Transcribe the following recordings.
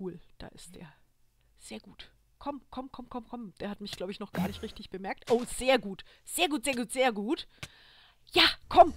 cool, da ist der. Sehr gut. Komm, komm, komm, komm, komm. Der hat mich, glaube ich, noch gar nicht richtig bemerkt. Oh, sehr gut. Sehr gut, sehr gut, sehr gut. Ja, komm.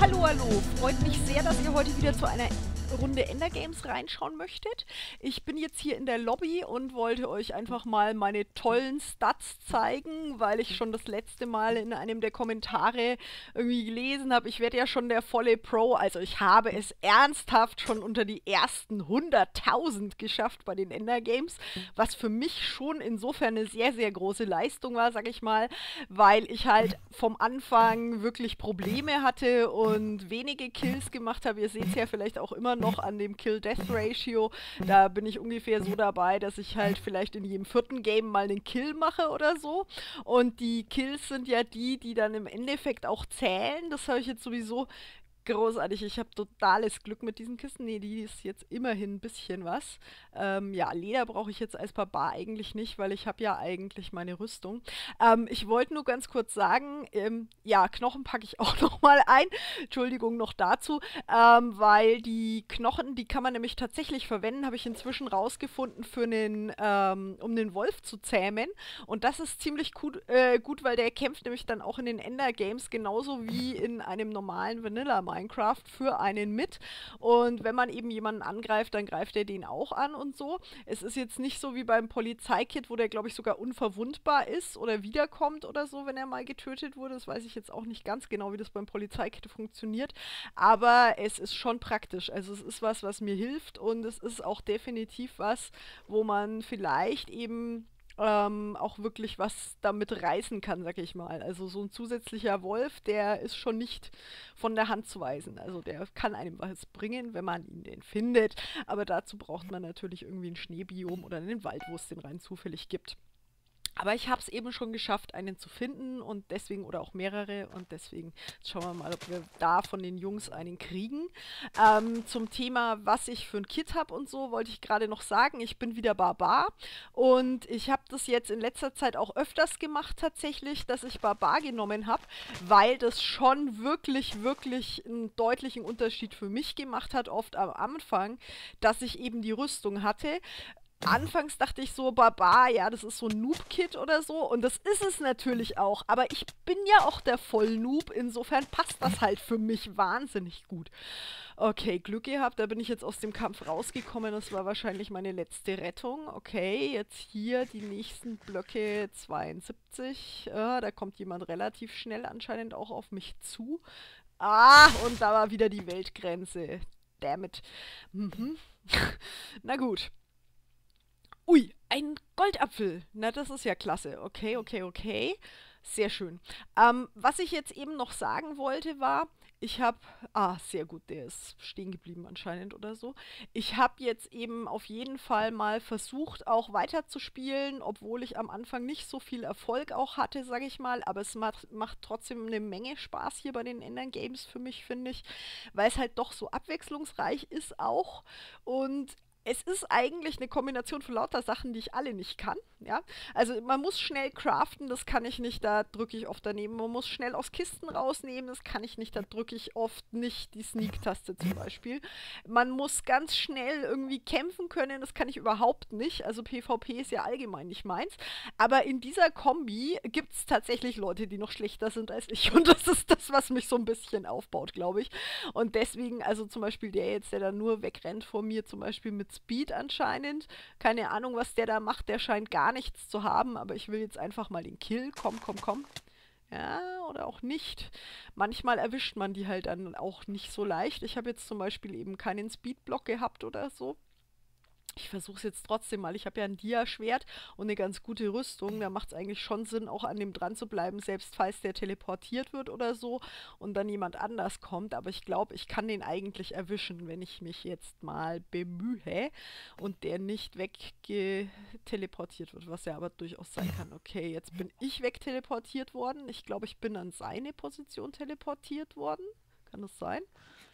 Hallo, hallo. Freut mich sehr, dass ihr heute wieder zu einer Runde Ender Games reinschauen möchtet. Ich bin jetzt hier in der Lobby und wollte euch einfach mal meine tollen Stats zeigen, weil ich schon das letzte Mal in einem der Kommentare irgendwie gelesen habe, ich werde ja schon der volle Pro. Also ich habe es ernsthaft schon unter die ersten 100.000 geschafft bei den Ender Games, was für mich schon insofern eine sehr, sehr große Leistung war, sag ich mal, weil ich halt vom Anfang wirklich Probleme hatte und wenige Kills gemacht habe. Ihr seht es ja vielleicht auch immer noch an dem Kill-Death-Ratio. Da bin ich ungefähr so dabei, dass ich halt vielleicht in jedem vierten Game mal einen Kill mache oder so. Und die Kills sind ja die, die dann im Endeffekt auch zählen. Das habe ich jetzt sowieso großartig. Ich habe totales Glück mit diesen Kisten. Nee, die ist jetzt immerhin ein bisschen was. Ähm, ja, Leder brauche ich jetzt als Barbar eigentlich nicht, weil ich habe ja eigentlich meine Rüstung. Ähm, ich wollte nur ganz kurz sagen, ähm, ja, Knochen packe ich auch noch mal ein. Entschuldigung noch dazu, ähm, weil die Knochen, die kann man nämlich tatsächlich verwenden, habe ich inzwischen rausgefunden, für einen, ähm, um den Wolf zu zähmen. Und das ist ziemlich gut, äh, gut, weil der kämpft nämlich dann auch in den Ender Games genauso wie in einem normalen Vanilla Mine. Minecraft für einen mit. Und wenn man eben jemanden angreift, dann greift er den auch an und so. Es ist jetzt nicht so wie beim Polizeikit, wo der, glaube ich, sogar unverwundbar ist oder wiederkommt oder so, wenn er mal getötet wurde. Das weiß ich jetzt auch nicht ganz genau, wie das beim Polizeikit funktioniert. Aber es ist schon praktisch. Also es ist was, was mir hilft und es ist auch definitiv was, wo man vielleicht eben ähm, auch wirklich was damit reißen kann, sag ich mal. Also so ein zusätzlicher Wolf, der ist schon nicht von der Hand zu weisen. Also der kann einem was bringen, wenn man ihn denn findet. Aber dazu braucht man natürlich irgendwie ein Schneebiom oder einen Wald, wo es den rein zufällig gibt. Aber ich habe es eben schon geschafft, einen zu finden und deswegen, oder auch mehrere, und deswegen schauen wir mal, ob wir da von den Jungs einen kriegen. Ähm, zum Thema, was ich für ein Kit habe und so, wollte ich gerade noch sagen, ich bin wieder Barbar und ich habe das jetzt in letzter Zeit auch öfters gemacht tatsächlich, dass ich Barbar genommen habe, weil das schon wirklich, wirklich einen deutlichen Unterschied für mich gemacht hat, oft am Anfang, dass ich eben die Rüstung hatte anfangs dachte ich so, Baba, ja, das ist so ein Noob-Kit oder so. Und das ist es natürlich auch. Aber ich bin ja auch der Vollnoob. Insofern passt das halt für mich wahnsinnig gut. Okay, Glück gehabt. Da bin ich jetzt aus dem Kampf rausgekommen. Das war wahrscheinlich meine letzte Rettung. Okay, jetzt hier die nächsten Blöcke 72. Äh, da kommt jemand relativ schnell anscheinend auch auf mich zu. Ah, und da war wieder die Weltgrenze. Damit. Mhm. Na gut. Ui, ein Goldapfel. Na, das ist ja klasse. Okay, okay, okay. Sehr schön. Ähm, was ich jetzt eben noch sagen wollte, war, ich habe, ah, sehr gut, der ist stehen geblieben anscheinend oder so. Ich habe jetzt eben auf jeden Fall mal versucht, auch weiterzuspielen, obwohl ich am Anfang nicht so viel Erfolg auch hatte, sage ich mal. Aber es macht, macht trotzdem eine Menge Spaß hier bei den Endern Games für mich, finde ich, weil es halt doch so abwechslungsreich ist auch. Und es ist eigentlich eine Kombination von lauter Sachen, die ich alle nicht kann. Ja? Also man muss schnell craften, das kann ich nicht, da drücke ich oft daneben. Man muss schnell aus Kisten rausnehmen, das kann ich nicht, da drücke ich oft nicht die Sneak-Taste zum Beispiel. Man muss ganz schnell irgendwie kämpfen können, das kann ich überhaupt nicht. Also PvP ist ja allgemein nicht meins. Aber in dieser Kombi gibt es tatsächlich Leute, die noch schlechter sind als ich. Und das ist das, was mich so ein bisschen aufbaut, glaube ich. Und deswegen, also zum Beispiel der jetzt, der da nur wegrennt vor mir, zum Beispiel mit Speed anscheinend. Keine Ahnung, was der da macht. Der scheint gar nichts zu haben, aber ich will jetzt einfach mal den Kill. Komm, komm, komm. Ja, oder auch nicht. Manchmal erwischt man die halt dann auch nicht so leicht. Ich habe jetzt zum Beispiel eben keinen Speedblock gehabt oder so. Ich versuche es jetzt trotzdem mal. Ich habe ja ein Dia-Schwert und eine ganz gute Rüstung. Da macht es eigentlich schon Sinn, auch an dem dran zu bleiben, selbst falls der teleportiert wird oder so und dann jemand anders kommt. Aber ich glaube, ich kann den eigentlich erwischen, wenn ich mich jetzt mal bemühe und der nicht weggeteleportiert wird, was ja aber durchaus sein kann. Okay, jetzt bin ich wegteleportiert worden. Ich glaube, ich bin an seine Position teleportiert worden. Kann das sein?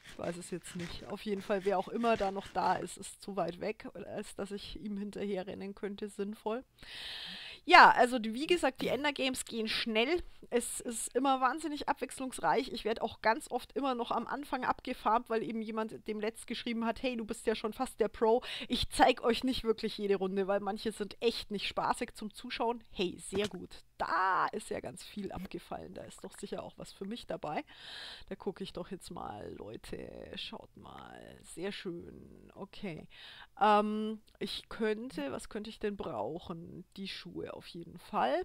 Ich weiß es jetzt nicht. Auf jeden Fall, wer auch immer da noch da ist, ist zu weit weg, als dass ich ihm hinterher rennen könnte, sinnvoll. Ja, also die, wie gesagt, die Ender Games gehen schnell. Es ist immer wahnsinnig abwechslungsreich. Ich werde auch ganz oft immer noch am Anfang abgefarmt, weil eben jemand dem letzt geschrieben hat, hey, du bist ja schon fast der Pro. Ich zeige euch nicht wirklich jede Runde, weil manche sind echt nicht spaßig zum Zuschauen. Hey, sehr gut. Da ist ja ganz viel abgefallen. Da ist doch sicher auch was für mich dabei. Da gucke ich doch jetzt mal, Leute. Schaut mal. Sehr schön. Okay. Ähm, ich könnte, was könnte ich denn brauchen? Die Schuhe auf jeden Fall.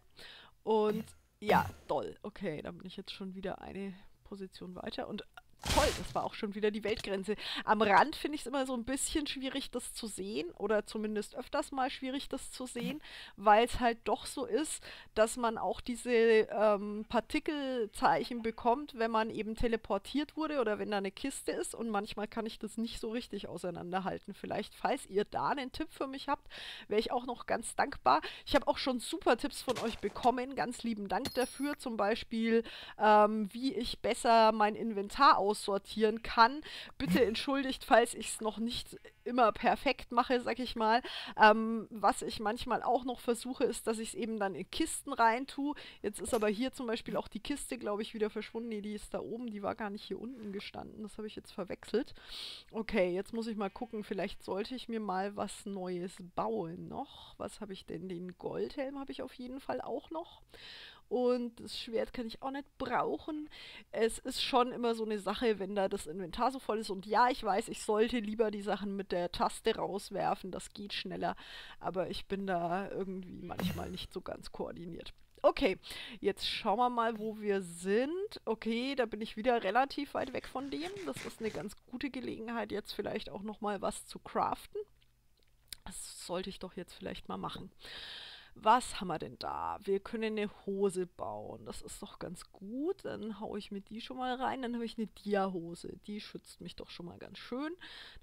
Und ja, toll. Okay, dann bin ich jetzt schon wieder eine Position weiter. Und toll, das war auch schon wieder die Weltgrenze. Am Rand finde ich es immer so ein bisschen schwierig, das zu sehen oder zumindest öfters mal schwierig, das zu sehen, weil es halt doch so ist, dass man auch diese ähm, Partikelzeichen bekommt, wenn man eben teleportiert wurde oder wenn da eine Kiste ist und manchmal kann ich das nicht so richtig auseinanderhalten. Vielleicht, falls ihr da einen Tipp für mich habt, wäre ich auch noch ganz dankbar. Ich habe auch schon super Tipps von euch bekommen, ganz lieben Dank dafür, zum Beispiel, ähm, wie ich besser mein Inventar aus aussortieren kann. Bitte entschuldigt, falls ich es noch nicht immer perfekt mache, sag ich mal. Ähm, was ich manchmal auch noch versuche, ist, dass ich es eben dann in Kisten rein tue. Jetzt ist aber hier zum Beispiel auch die Kiste, glaube ich, wieder verschwunden. Nee, die ist da oben, die war gar nicht hier unten gestanden. Das habe ich jetzt verwechselt. Okay, jetzt muss ich mal gucken. Vielleicht sollte ich mir mal was Neues bauen noch. Was habe ich denn? Den Goldhelm habe ich auf jeden Fall auch noch. Und das Schwert kann ich auch nicht brauchen. Es ist schon immer so eine Sache, wenn da das Inventar so voll ist. Und ja, ich weiß, ich sollte lieber die Sachen mit der Taste rauswerfen. Das geht schneller. Aber ich bin da irgendwie manchmal nicht so ganz koordiniert. Okay, jetzt schauen wir mal, wo wir sind. Okay, da bin ich wieder relativ weit weg von dem. Das ist eine ganz gute Gelegenheit, jetzt vielleicht auch noch mal was zu craften. Das sollte ich doch jetzt vielleicht mal machen. Was haben wir denn da? Wir können eine Hose bauen. Das ist doch ganz gut. Dann haue ich mir die schon mal rein. Dann habe ich eine Dia-Hose. Die schützt mich doch schon mal ganz schön.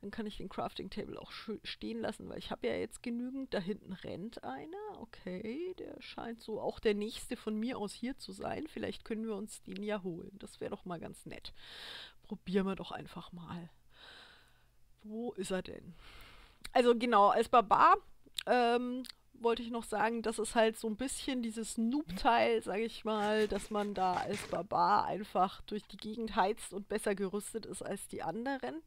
Dann kann ich den Crafting Table auch stehen lassen, weil ich habe ja jetzt genügend. Da hinten rennt einer. Okay, der scheint so auch der nächste von mir aus hier zu sein. Vielleicht können wir uns den ja holen. Das wäre doch mal ganz nett. Probieren wir doch einfach mal. Wo ist er denn? Also genau, als Barbar ähm, wollte ich noch sagen, das ist halt so ein bisschen dieses Noob-Teil, sage ich mal, dass man da als Barbar einfach durch die Gegend heizt und besser gerüstet ist als die anderen.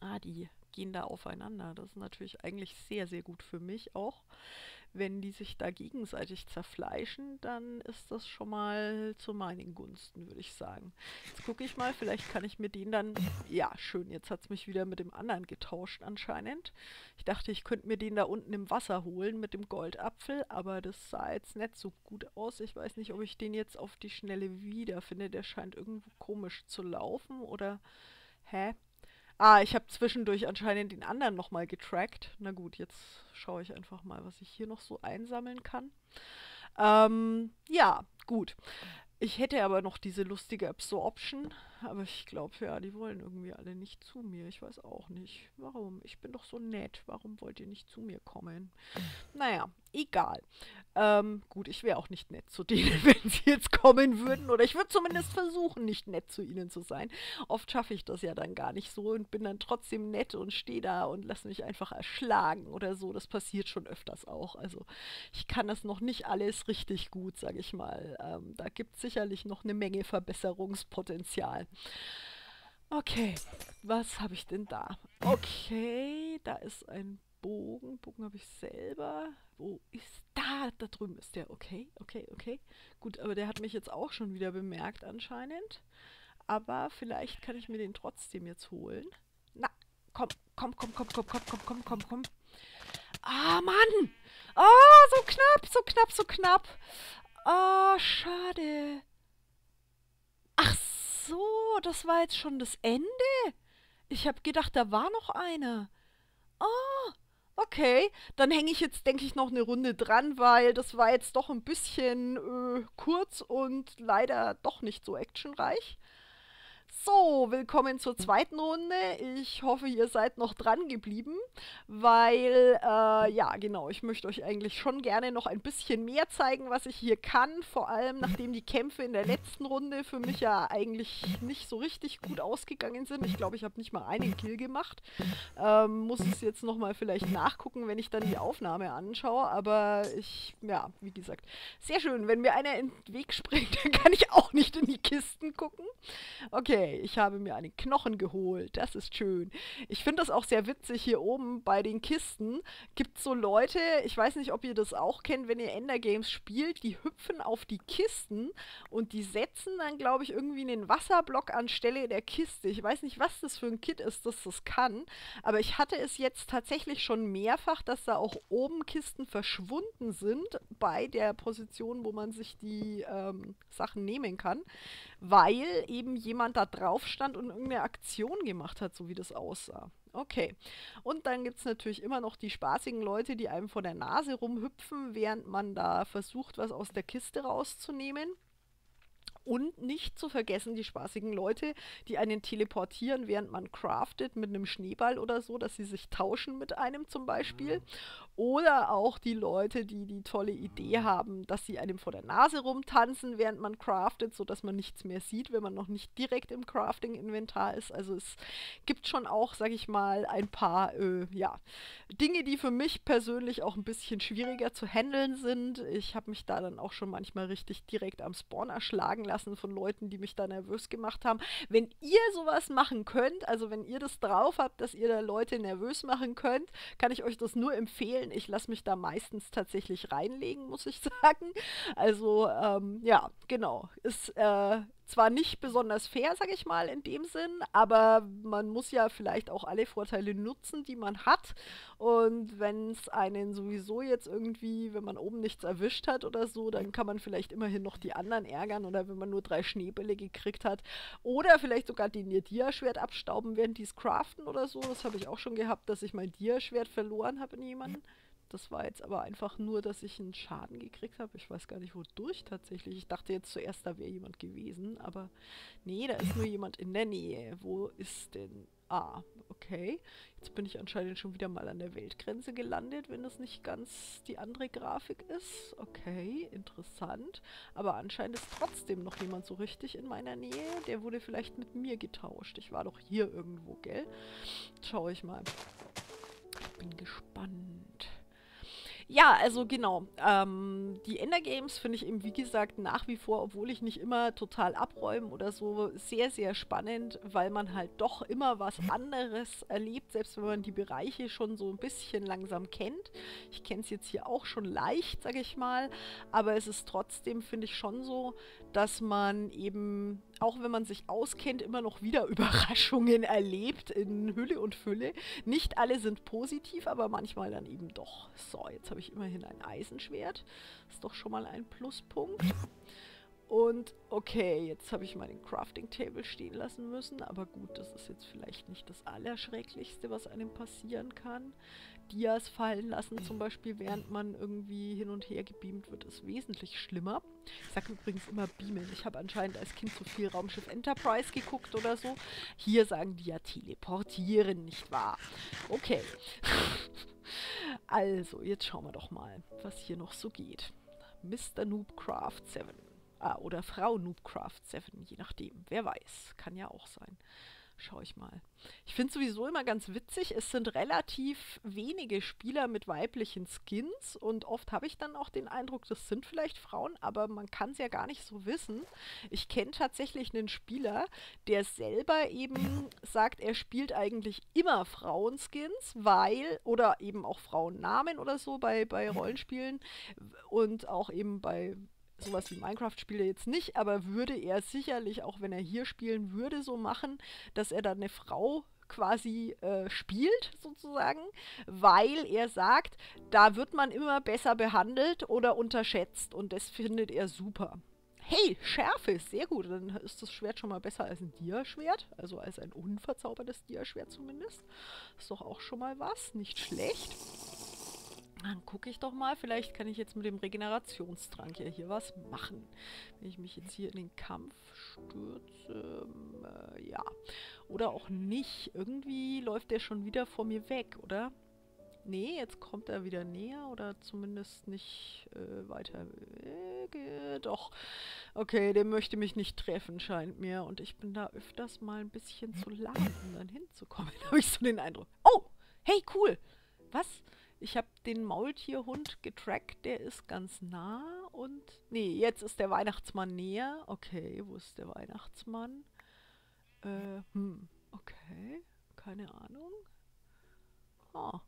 Ah, die gehen da aufeinander. Das ist natürlich eigentlich sehr, sehr gut für mich auch wenn die sich da gegenseitig zerfleischen, dann ist das schon mal zu meinen Gunsten, würde ich sagen. Jetzt gucke ich mal, vielleicht kann ich mir den dann... Ja, schön, jetzt hat es mich wieder mit dem anderen getauscht anscheinend. Ich dachte, ich könnte mir den da unten im Wasser holen mit dem Goldapfel, aber das sah jetzt nicht so gut aus. Ich weiß nicht, ob ich den jetzt auf die Schnelle wiederfinde. Der scheint irgendwo komisch zu laufen oder... Hä? Ah, ich habe zwischendurch anscheinend den anderen nochmal getrackt. Na gut, jetzt schaue ich einfach mal, was ich hier noch so einsammeln kann. Ähm, ja, gut. Ich hätte aber noch diese lustige Absorption, aber ich glaube, ja, die wollen irgendwie alle nicht zu mir. Ich weiß auch nicht. Warum? Ich bin doch so nett. Warum wollt ihr nicht zu mir kommen? Naja, egal. Ähm, gut, ich wäre auch nicht nett zu denen, wenn sie jetzt kommen würden. Oder ich würde zumindest versuchen, nicht nett zu ihnen zu sein. Oft schaffe ich das ja dann gar nicht so und bin dann trotzdem nett und stehe da und lasse mich einfach erschlagen oder so. Das passiert schon öfters auch. Also ich kann das noch nicht alles richtig gut, sage ich mal. Ähm, da gibt es sicherlich noch eine Menge Verbesserungspotenzial. Okay, was habe ich denn da? Okay, da ist ein Bogen. Bogen habe ich selber. Wo ist da? Da drüben ist der. Okay, okay, okay. Gut, aber der hat mich jetzt auch schon wieder bemerkt anscheinend. Aber vielleicht kann ich mir den trotzdem jetzt holen. Na, komm, komm, komm, komm, komm, komm, komm, komm, komm, komm. Ah, Mann! Oh, so knapp, so knapp, so knapp. Oh, schade. Ach so, das war jetzt schon das Ende? Ich habe gedacht, da war noch einer. Oh, Okay, dann hänge ich jetzt, denke ich, noch eine Runde dran, weil das war jetzt doch ein bisschen äh, kurz und leider doch nicht so actionreich. So, willkommen zur zweiten Runde. Ich hoffe, ihr seid noch dran geblieben, weil, äh, ja, genau, ich möchte euch eigentlich schon gerne noch ein bisschen mehr zeigen, was ich hier kann. Vor allem, nachdem die Kämpfe in der letzten Runde für mich ja eigentlich nicht so richtig gut ausgegangen sind. Ich glaube, ich habe nicht mal einen Kill gemacht. Ähm, muss es jetzt nochmal vielleicht nachgucken, wenn ich dann die Aufnahme anschaue. Aber ich, ja, wie gesagt, sehr schön. Wenn mir einer in den Weg springt, dann kann ich auch nicht in die Kisten gucken. Okay, ich habe mir einen Knochen geholt. Das ist schön. Ich finde das auch sehr witzig hier oben bei den Kisten. Gibt so Leute, ich weiß nicht, ob ihr das auch kennt, wenn ihr Ender Games spielt, die hüpfen auf die Kisten und die setzen dann, glaube ich, irgendwie einen Wasserblock anstelle der Kiste. Ich weiß nicht, was das für ein Kit ist, das das kann, aber ich hatte es jetzt tatsächlich schon mehrfach, dass da auch oben Kisten verschwunden sind bei der Position, wo man sich die ähm, Sachen nehmen kann weil eben jemand da drauf stand und irgendeine Aktion gemacht hat, so wie das aussah. Okay. Und dann gibt es natürlich immer noch die spaßigen Leute, die einem vor der Nase rumhüpfen, während man da versucht, was aus der Kiste rauszunehmen. Und nicht zu vergessen die spaßigen Leute, die einen teleportieren, während man craftet mit einem Schneeball oder so, dass sie sich tauschen mit einem zum Beispiel. Mhm. Oder auch die Leute, die die tolle Idee haben, dass sie einem vor der Nase rumtanzen, während man craftet, sodass man nichts mehr sieht, wenn man noch nicht direkt im Crafting-Inventar ist. Also es gibt schon auch, sag ich mal, ein paar äh, ja, Dinge, die für mich persönlich auch ein bisschen schwieriger zu handeln sind. Ich habe mich da dann auch schon manchmal richtig direkt am Spawn erschlagen lassen von Leuten, die mich da nervös gemacht haben. Wenn ihr sowas machen könnt, also wenn ihr das drauf habt, dass ihr da Leute nervös machen könnt, kann ich euch das nur empfehlen ich lasse mich da meistens tatsächlich reinlegen, muss ich sagen. Also, ähm, ja, genau. Ist äh, zwar nicht besonders fair, sage ich mal, in dem Sinn, aber man muss ja vielleicht auch alle Vorteile nutzen, die man hat. Und wenn es einen sowieso jetzt irgendwie, wenn man oben nichts erwischt hat oder so, dann kann man vielleicht immerhin noch die anderen ärgern oder wenn man nur drei Schneebälle gekriegt hat. Oder vielleicht sogar den ihr Dia-Schwert abstauben, während die es craften oder so. Das habe ich auch schon gehabt, dass ich mein Dia-Schwert verloren habe in jemanden. Das war jetzt aber einfach nur, dass ich einen Schaden gekriegt habe. Ich weiß gar nicht, wodurch tatsächlich. Ich dachte jetzt zuerst, da wäre jemand gewesen, aber nee, da ist nur jemand in der Nähe. Wo ist denn... Ah, okay. Jetzt bin ich anscheinend schon wieder mal an der Weltgrenze gelandet, wenn das nicht ganz die andere Grafik ist. Okay, interessant. Aber anscheinend ist trotzdem noch jemand so richtig in meiner Nähe. Der wurde vielleicht mit mir getauscht. Ich war doch hier irgendwo, gell? Schau ich mal. Bin gespannt. Ja, also genau. Ähm, die Endergames finde ich eben, wie gesagt, nach wie vor, obwohl ich nicht immer total abräumen oder so, sehr, sehr spannend, weil man halt doch immer was anderes erlebt, selbst wenn man die Bereiche schon so ein bisschen langsam kennt. Ich kenne es jetzt hier auch schon leicht, sage ich mal, aber es ist trotzdem, finde ich, schon so, dass man eben, auch wenn man sich auskennt, immer noch wieder Überraschungen erlebt in Hülle und Fülle. Nicht alle sind positiv, aber manchmal dann eben doch. So, jetzt habe ich immerhin ein Eisenschwert. Ist doch schon mal ein Pluspunkt. Und okay, jetzt habe ich meinen Crafting Table stehen lassen müssen. Aber gut, das ist jetzt vielleicht nicht das Allerschrecklichste, was einem passieren kann. Dias fallen lassen zum Beispiel, während man irgendwie hin und her gebeamt wird, ist wesentlich schlimmer. Ich sage übrigens immer beamen. Ich habe anscheinend als Kind zu viel Raumschiff Enterprise geguckt oder so. Hier sagen die ja teleportieren, nicht wahr? Okay. also, jetzt schauen wir doch mal, was hier noch so geht. Mr. Noobcraft 7. Ah, oder Frau Noobcraft 7, je nachdem. Wer weiß. Kann ja auch sein. Schau ich mal. Ich finde sowieso immer ganz witzig, es sind relativ wenige Spieler mit weiblichen Skins und oft habe ich dann auch den Eindruck, das sind vielleicht Frauen, aber man kann es ja gar nicht so wissen. Ich kenne tatsächlich einen Spieler, der selber eben sagt, er spielt eigentlich immer Frauenskins, weil, oder eben auch Frauennamen oder so bei, bei Rollenspielen und auch eben bei sowas wie Minecraft spielt er jetzt nicht, aber würde er sicherlich, auch wenn er hier spielen würde, so machen, dass er dann eine Frau quasi äh, spielt, sozusagen, weil er sagt, da wird man immer besser behandelt oder unterschätzt und das findet er super. Hey, Schärfe, sehr gut. Dann ist das Schwert schon mal besser als ein Dia-Schwert, also als ein unverzaubertes Dia-Schwert zumindest. Ist doch auch schon mal was, nicht schlecht. Dann gucke ich doch mal, vielleicht kann ich jetzt mit dem Regenerationstrank ja hier was machen. Wenn ich mich jetzt hier in den Kampf stürze, äh, ja. Oder auch nicht. Irgendwie läuft der schon wieder vor mir weg, oder? Nee, jetzt kommt er wieder näher oder zumindest nicht äh, weiter weg. Äh, doch. Okay, der möchte mich nicht treffen, scheint mir. Und ich bin da öfters mal ein bisschen zu lang, um dann hinzukommen. habe ich so den Eindruck. Oh, hey, cool. Was? Ich habe den Maultierhund getrackt, der ist ganz nah und... Nee, jetzt ist der Weihnachtsmann näher. Okay, wo ist der Weihnachtsmann? Äh, hm, okay, keine Ahnung. Ah.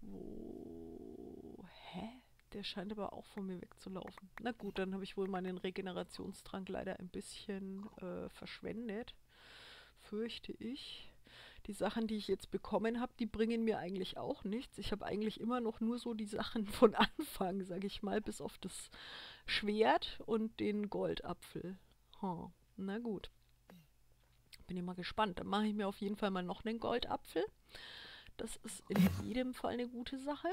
Wo... Hä? Der scheint aber auch von mir wegzulaufen. Na gut, dann habe ich wohl meinen Regenerationstrank leider ein bisschen äh, verschwendet. Fürchte ich die Sachen, die ich jetzt bekommen habe, die bringen mir eigentlich auch nichts. Ich habe eigentlich immer noch nur so die Sachen von Anfang, sage ich mal, bis auf das Schwert und den Goldapfel. Huh. Na gut. Bin ich mal gespannt. Dann mache ich mir auf jeden Fall mal noch einen Goldapfel. Das ist in jedem Fall eine gute Sache.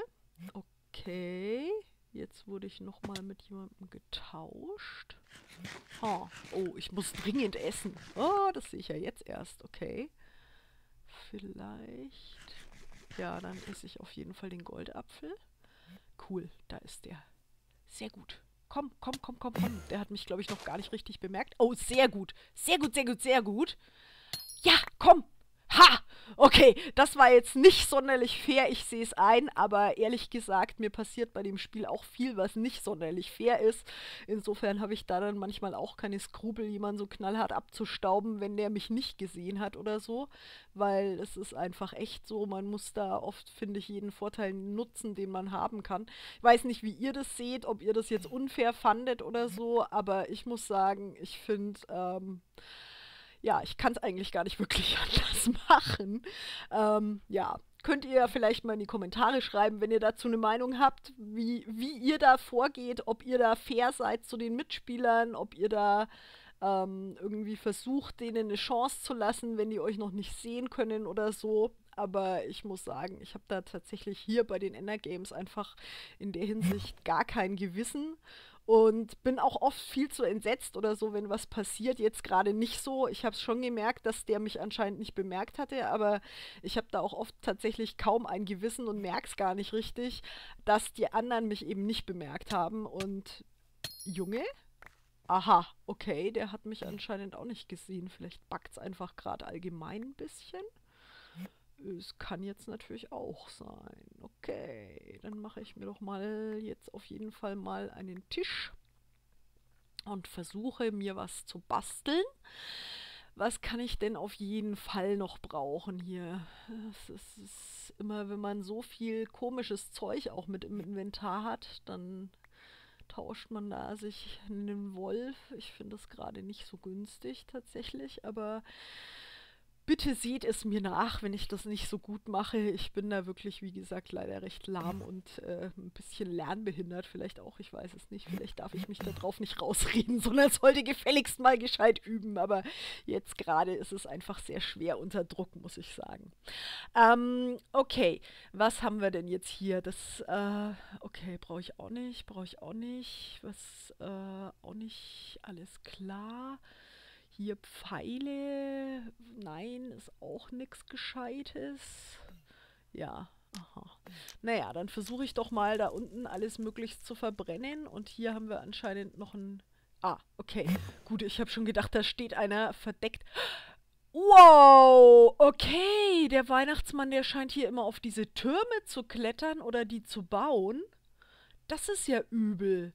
Okay. Jetzt wurde ich nochmal mit jemandem getauscht. Oh, oh, ich muss dringend essen. Oh, das sehe ich ja jetzt erst. Okay. Vielleicht. Ja, dann esse ich auf jeden Fall den Goldapfel. Cool, da ist der. Sehr gut. Komm, komm, komm, komm, komm. Der hat mich, glaube ich, noch gar nicht richtig bemerkt. Oh, sehr gut. Sehr gut, sehr gut, sehr gut. Ja, komm. Ha! Okay, das war jetzt nicht sonderlich fair, ich sehe es ein, aber ehrlich gesagt, mir passiert bei dem Spiel auch viel, was nicht sonderlich fair ist. Insofern habe ich da dann manchmal auch keine Skrupel, jemanden so knallhart abzustauben, wenn der mich nicht gesehen hat oder so, weil es ist einfach echt so, man muss da oft, finde ich, jeden Vorteil nutzen, den man haben kann. Ich weiß nicht, wie ihr das seht, ob ihr das jetzt unfair fandet oder so, aber ich muss sagen, ich finde, ähm, ja, ich kann es eigentlich gar nicht wirklich anders machen. Ähm, ja, könnt ihr vielleicht mal in die Kommentare schreiben, wenn ihr dazu eine Meinung habt, wie, wie ihr da vorgeht, ob ihr da fair seid zu den Mitspielern, ob ihr da ähm, irgendwie versucht, denen eine Chance zu lassen, wenn die euch noch nicht sehen können oder so. Aber ich muss sagen, ich habe da tatsächlich hier bei den Ender Games einfach in der Hinsicht gar kein Gewissen und bin auch oft viel zu entsetzt oder so, wenn was passiert. Jetzt gerade nicht so. Ich habe es schon gemerkt, dass der mich anscheinend nicht bemerkt hatte, aber ich habe da auch oft tatsächlich kaum ein Gewissen und merke es gar nicht richtig, dass die anderen mich eben nicht bemerkt haben. Und Junge? Aha, okay, der hat mich anscheinend auch nicht gesehen. Vielleicht backt es einfach gerade allgemein ein bisschen. Es kann jetzt natürlich auch sein. Okay, dann mache ich mir doch mal jetzt auf jeden Fall mal einen Tisch und versuche mir was zu basteln. Was kann ich denn auf jeden Fall noch brauchen hier? Es ist, ist immer, wenn man so viel komisches Zeug auch mit im Inventar hat, dann tauscht man da sich einen Wolf. Ich finde das gerade nicht so günstig tatsächlich, aber bitte seht es mir nach, wenn ich das nicht so gut mache. Ich bin da wirklich, wie gesagt, leider recht lahm und äh, ein bisschen lernbehindert. Vielleicht auch, ich weiß es nicht. Vielleicht darf ich mich darauf nicht rausreden, sondern sollte gefälligst mal gescheit üben. Aber jetzt gerade ist es einfach sehr schwer unter Druck, muss ich sagen. Ähm, okay, was haben wir denn jetzt hier? Das, äh, okay, brauche ich auch nicht, brauche ich auch nicht. Was, äh, auch nicht, alles klar. Hier Pfeile. Nein, ist auch nichts Gescheites. Ja, aha. Naja, dann versuche ich doch mal da unten alles möglichst zu verbrennen. Und hier haben wir anscheinend noch ein... Ah, okay. Gut, ich habe schon gedacht, da steht einer verdeckt. Wow, okay. Der Weihnachtsmann, der scheint hier immer auf diese Türme zu klettern oder die zu bauen. Das ist ja übel.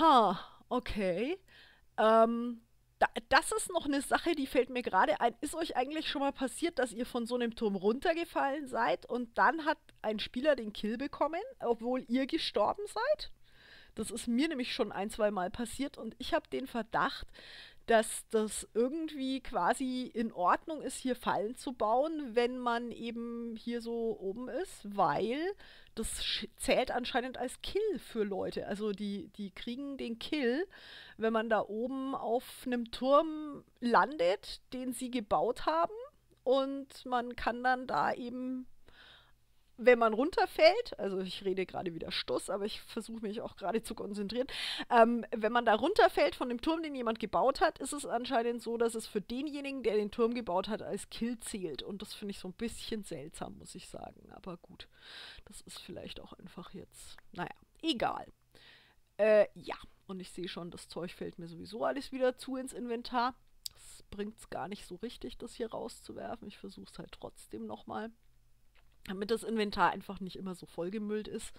Ha, okay. Ähm, da, das ist noch eine Sache, die fällt mir gerade ein. Ist euch eigentlich schon mal passiert, dass ihr von so einem Turm runtergefallen seid und dann hat ein Spieler den Kill bekommen, obwohl ihr gestorben seid? Das ist mir nämlich schon ein, zwei Mal passiert und ich habe den Verdacht, dass das irgendwie quasi in Ordnung ist, hier Fallen zu bauen, wenn man eben hier so oben ist, weil das zählt anscheinend als Kill für Leute. Also die, die kriegen den Kill, wenn man da oben auf einem Turm landet, den sie gebaut haben. Und man kann dann da eben wenn man runterfällt, also ich rede gerade wieder Stuss, aber ich versuche mich auch gerade zu konzentrieren, ähm, wenn man da runterfällt von dem Turm, den jemand gebaut hat, ist es anscheinend so, dass es für denjenigen, der den Turm gebaut hat, als Kill zählt. Und das finde ich so ein bisschen seltsam, muss ich sagen. Aber gut, das ist vielleicht auch einfach jetzt, naja, egal. Äh, ja, und ich sehe schon, das Zeug fällt mir sowieso alles wieder zu ins Inventar. Das bringt es gar nicht so richtig, das hier rauszuwerfen. Ich versuche es halt trotzdem nochmal. mal damit das Inventar einfach nicht immer so vollgemüllt ist,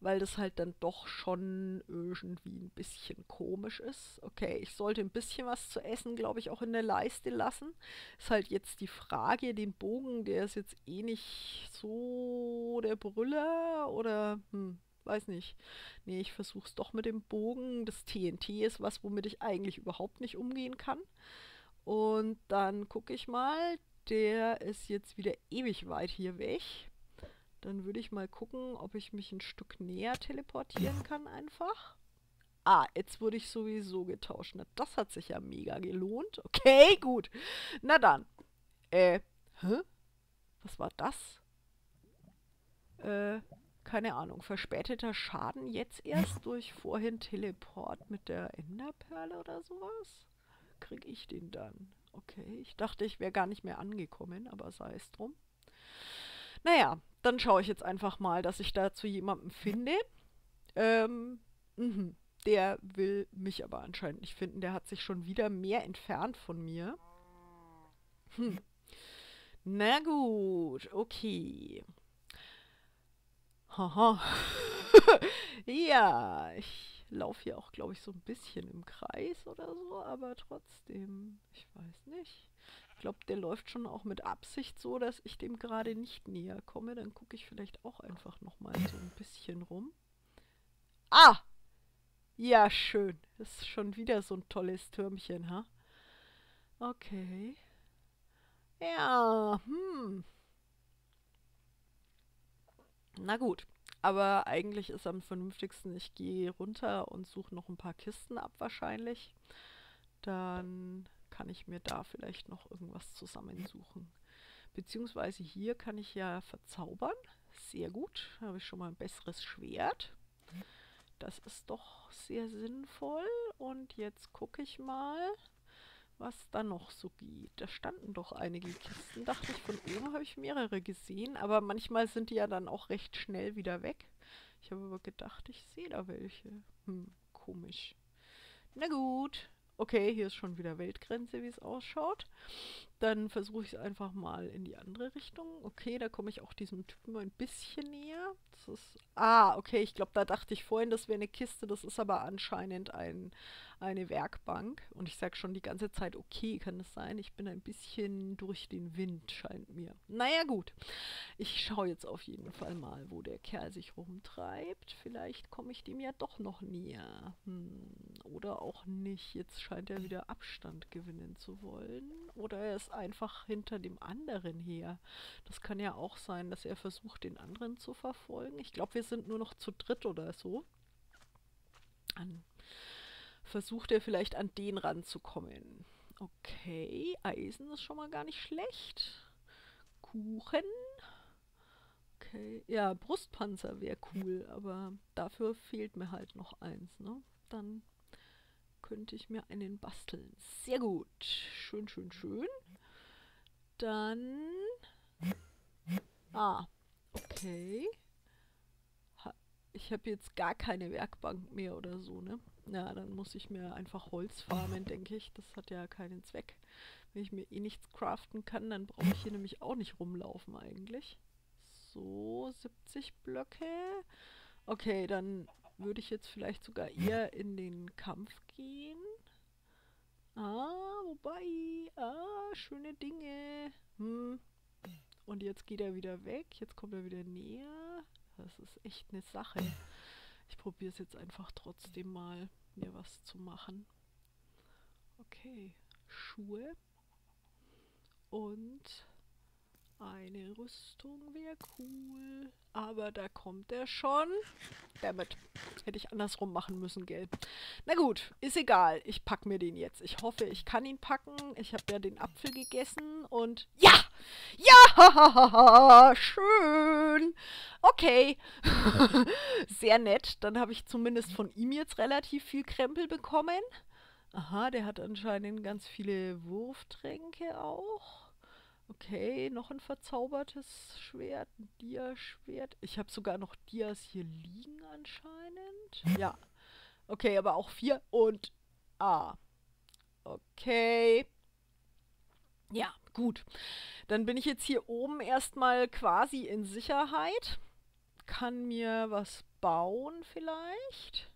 weil das halt dann doch schon irgendwie ein bisschen komisch ist. Okay, ich sollte ein bisschen was zu essen, glaube ich, auch in der Leiste lassen. Ist halt jetzt die Frage, den Bogen, der ist jetzt eh nicht so der Brüller oder, hm, weiß nicht. Nee, ich versuche es doch mit dem Bogen. Das TNT ist was, womit ich eigentlich überhaupt nicht umgehen kann. Und dann gucke ich mal, der ist jetzt wieder ewig weit hier weg. Dann würde ich mal gucken, ob ich mich ein Stück näher teleportieren kann einfach. Ah, jetzt wurde ich sowieso getauscht. Na, das hat sich ja mega gelohnt. Okay, gut. Na dann. Äh, hä? Was war das? Äh, keine Ahnung. Verspäteter Schaden jetzt erst durch vorhin Teleport mit der Enderperle oder sowas? Krieg ich den dann? Okay, ich dachte, ich wäre gar nicht mehr angekommen, aber sei es drum. Naja, dann schaue ich jetzt einfach mal, dass ich dazu jemanden finde. Ähm, mh, der will mich aber anscheinend nicht finden. Der hat sich schon wieder mehr entfernt von mir. Hm. Na gut, okay. Haha. ja, ich laufe hier auch, glaube ich, so ein bisschen im Kreis oder so, aber trotzdem, ich weiß nicht. Ich glaube, der läuft schon auch mit Absicht so, dass ich dem gerade nicht näher komme. Dann gucke ich vielleicht auch einfach nochmal so ein bisschen rum. Ah! Ja, schön. Das ist schon wieder so ein tolles Türmchen, ha? Okay. Ja, hm. Na gut. Aber eigentlich ist am vernünftigsten, ich gehe runter und suche noch ein paar Kisten ab wahrscheinlich. Dann kann ich mir da vielleicht noch irgendwas zusammensuchen. Beziehungsweise hier kann ich ja verzaubern. Sehr gut. Da habe ich schon mal ein besseres Schwert. Das ist doch sehr sinnvoll. Und jetzt gucke ich mal was da noch so geht. Da standen doch einige Kisten, dachte ich. Von oben habe ich mehrere gesehen, aber manchmal sind die ja dann auch recht schnell wieder weg. Ich habe aber gedacht, ich sehe da welche. Hm, komisch. Na gut. Okay, hier ist schon wieder Weltgrenze, wie es ausschaut. Dann versuche ich es einfach mal in die andere Richtung. Okay, da komme ich auch diesem Typen ein bisschen näher. Ist. Ah, okay, ich glaube, da dachte ich vorhin, das wäre eine Kiste. Das ist aber anscheinend ein, eine Werkbank. Und ich sage schon die ganze Zeit, okay, kann das sein? Ich bin ein bisschen durch den Wind, scheint mir. Naja, gut. Ich schaue jetzt auf jeden Fall mal, wo der Kerl sich rumtreibt. Vielleicht komme ich dem ja doch noch näher. Hm, oder auch nicht. Jetzt scheint er wieder Abstand gewinnen zu wollen. Oder er ist einfach hinter dem anderen her. Das kann ja auch sein, dass er versucht, den anderen zu verfolgen. Ich glaube, wir sind nur noch zu dritt oder so. An versucht er vielleicht an den ranzukommen. Okay, Eisen ist schon mal gar nicht schlecht. Kuchen. Okay, ja, Brustpanzer wäre cool, aber dafür fehlt mir halt noch eins, ne? Dann könnte ich mir einen basteln. Sehr gut. Schön, schön, schön. Dann... Ah, okay. Ich habe jetzt gar keine Werkbank mehr oder so, ne? Ja, dann muss ich mir einfach Holz farmen, denke ich. Das hat ja keinen Zweck. Wenn ich mir eh nichts craften kann, dann brauche ich hier nämlich auch nicht rumlaufen eigentlich. So, 70 Blöcke. Okay, dann würde ich jetzt vielleicht sogar eher in den Kampf gehen. Ah, wobei. Ah, schöne Dinge. Hm. Und jetzt geht er wieder weg. Jetzt kommt er wieder näher. Das ist echt eine Sache. Ich probiere es jetzt einfach trotzdem mal, mir was zu machen. Okay, Schuhe und Eine Rüstung wäre cool. Aber da kommt er schon. Damit hätte ich andersrum machen müssen, gell? Na gut, ist egal. Ich pack mir den jetzt. Ich hoffe, ich kann ihn packen. Ich habe ja den Apfel gegessen und... Ja! Ja! Schön! Okay. Sehr nett. Dann habe ich zumindest von ihm jetzt relativ viel Krempel bekommen. Aha, der hat anscheinend ganz viele Wurftränke auch. Okay, noch ein verzaubertes Schwert, ein Dia-Schwert. Ich habe sogar noch Dias hier liegen anscheinend. Ja. Okay, aber auch vier und A. Okay. Ja, gut. Dann bin ich jetzt hier oben erstmal quasi in Sicherheit. Kann mir was bauen vielleicht.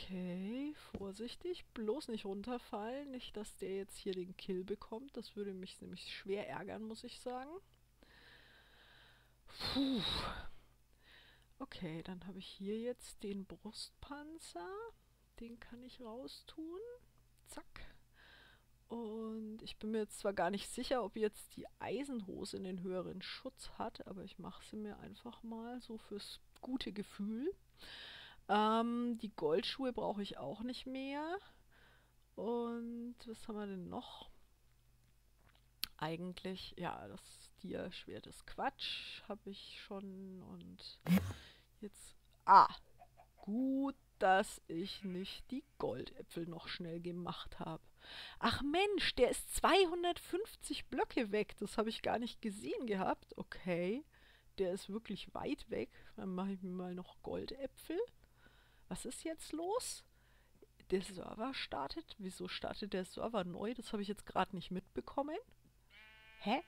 Okay, vorsichtig. Bloß nicht runterfallen. Nicht, dass der jetzt hier den Kill bekommt. Das würde mich nämlich schwer ärgern, muss ich sagen. Puh. Okay, dann habe ich hier jetzt den Brustpanzer. Den kann ich raustun. Zack. Und ich bin mir jetzt zwar gar nicht sicher, ob jetzt die Eisenhose einen höheren Schutz hat, aber ich mache sie mir einfach mal so fürs gute Gefühl. Ähm, die Goldschuhe brauche ich auch nicht mehr. Und was haben wir denn noch? Eigentlich, ja, das Dia-Schwert ist Quatsch, habe ich schon. Und jetzt, ah, gut, dass ich nicht die Goldäpfel noch schnell gemacht habe. Ach Mensch, der ist 250 Blöcke weg. Das habe ich gar nicht gesehen gehabt. Okay, der ist wirklich weit weg. Dann mache ich mir mal noch Goldäpfel. Was ist jetzt los? Der Server startet? Wieso startet der Server neu? Das habe ich jetzt gerade nicht mitbekommen. Hä?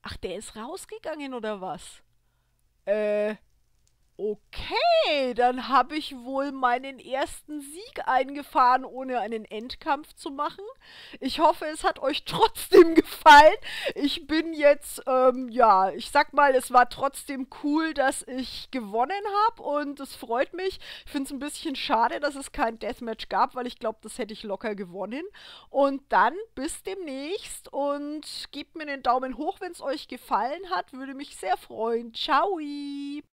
Ach, der ist rausgegangen oder was? Äh, Okay, dann habe ich wohl meinen ersten Sieg eingefahren, ohne einen Endkampf zu machen. Ich hoffe, es hat euch trotzdem gefallen. Ich bin jetzt, ähm, ja, ich sag mal, es war trotzdem cool, dass ich gewonnen habe und es freut mich. Ich finde es ein bisschen schade, dass es kein Deathmatch gab, weil ich glaube, das hätte ich locker gewonnen. Und dann bis demnächst und gebt mir einen Daumen hoch, wenn es euch gefallen hat. Würde mich sehr freuen. Ciao!